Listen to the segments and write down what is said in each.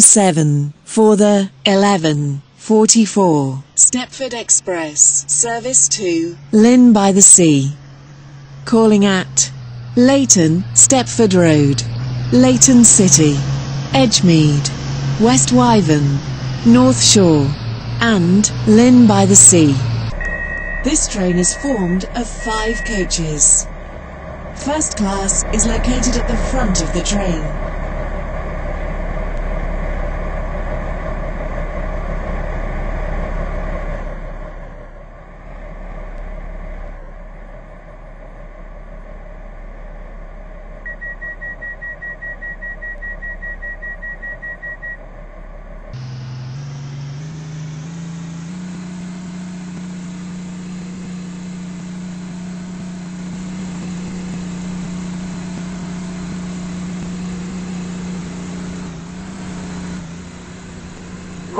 7 for the 1144 Stepford Express service to Llyn by the Sea. Calling at Leighton, Stepford Road, Leighton City, Edgemead, West Wyvern, North Shore, and Llyn by the Sea. This train is formed of five coaches. First class is located at the front of the train.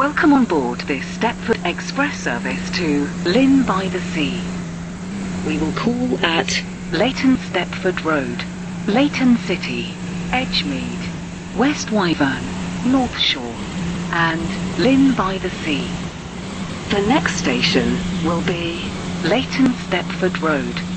Welcome on board this Stepford Express service to Llyn by the Sea. We will call at Leighton Stepford Road, Leighton City, Edgemead, West Wyvern, North Shore, and Llyn by the Sea. The next station will be Leighton Stepford Road.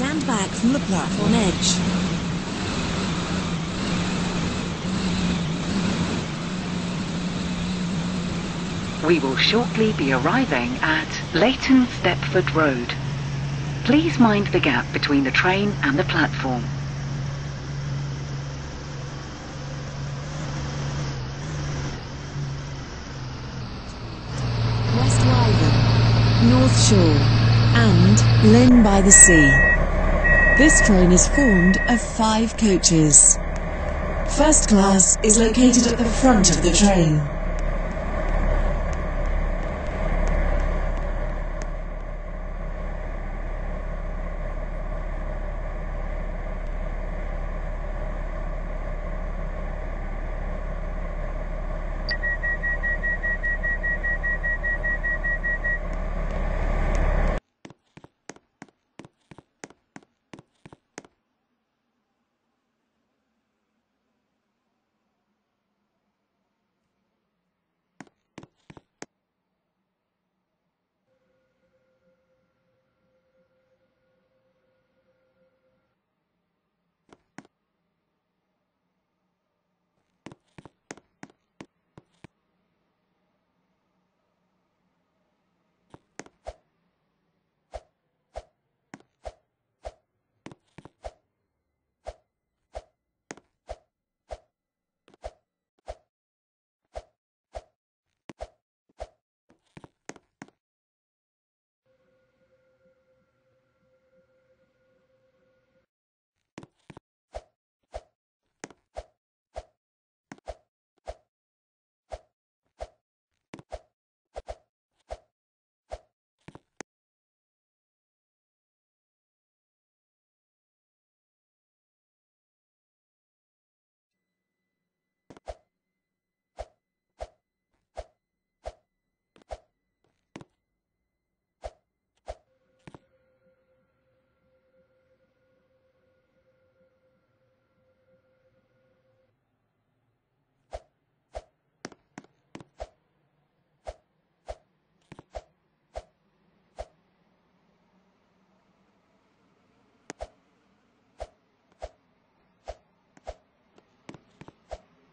Stand back from the platform edge. We will shortly be arriving at Leighton Stepford Road. Please mind the gap between the train and the platform. West Wyvern, North Shore, and Llyn by the Sea. This train is formed of five coaches. First class is located at the front of the train.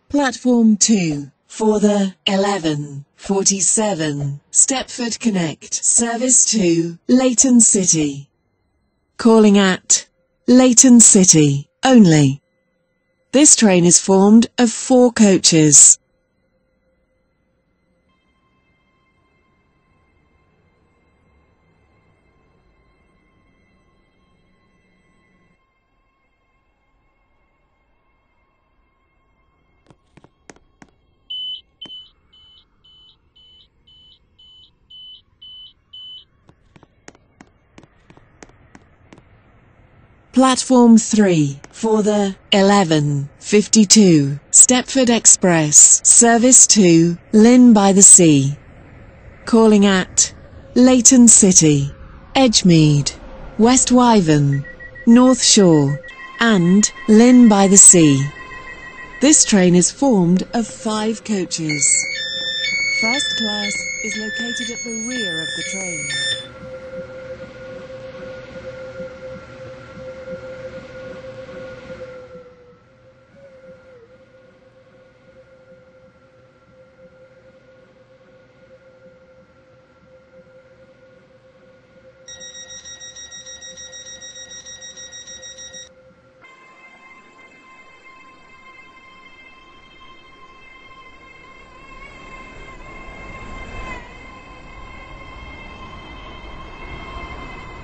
Platform 2 for the 1147 Stepford Connect service to Leighton City. Calling at Leighton City only. This train is formed of four coaches. Platform 3 for the 1152 Stepford Express service to Llyn by the Sea. Calling at Leighton City, Edgemead, West Wyvern, North Shore and Llyn by the Sea. This train is formed of five coaches. First class is located at the rear of the train.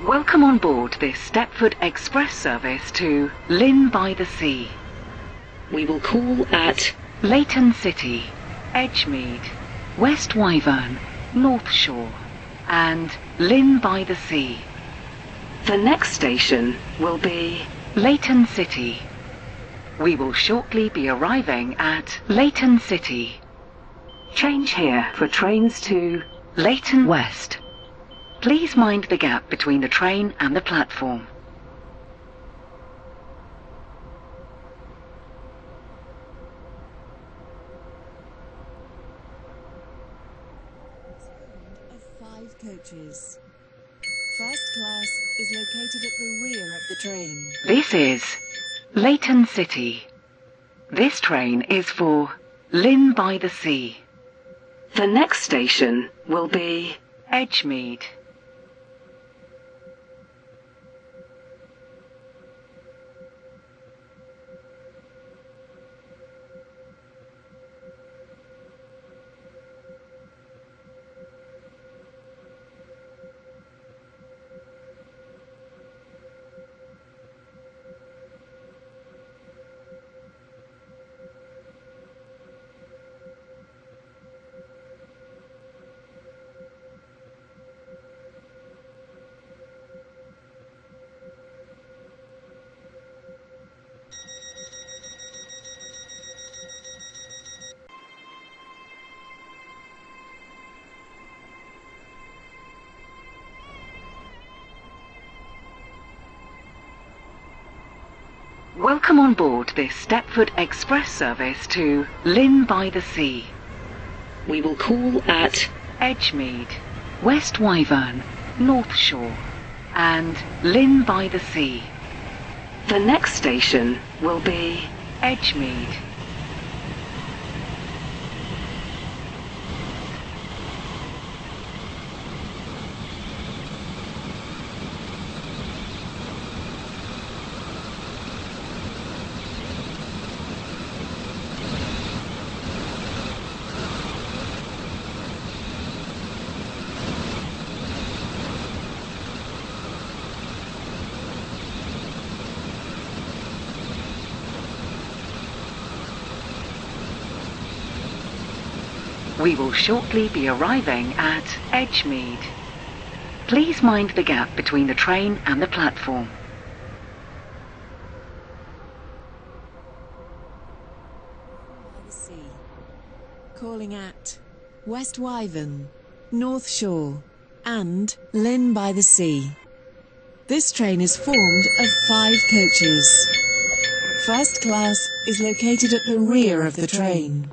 Welcome on board this Stepford Express service to Llyn by the Sea. We will call at Leighton City, Edgemead, West Wyvern, North Shore and Llyn by the Sea. The next station will be Leighton City. We will shortly be arriving at Leighton City. Change here for trains to Leighton West. Please mind the gap between the train and the platform. five coaches. First class is located at the rear of the train. This is Leighton City. This train is for Llyn by the Sea. The next station will be Edgemead. Welcome on board this Stepford Express service to Llyn by the Sea. We will call at Edgemead, West Wyvern, North Shore and Llyn by the Sea. The next station will be Edgemead. We will shortly be arriving at Edgemead. Please mind the gap between the train and the platform. by the sea. Calling at West Wyvern, North Shore, and Llyn by the Sea. This train is formed of five coaches. First class is located at the rear of the train.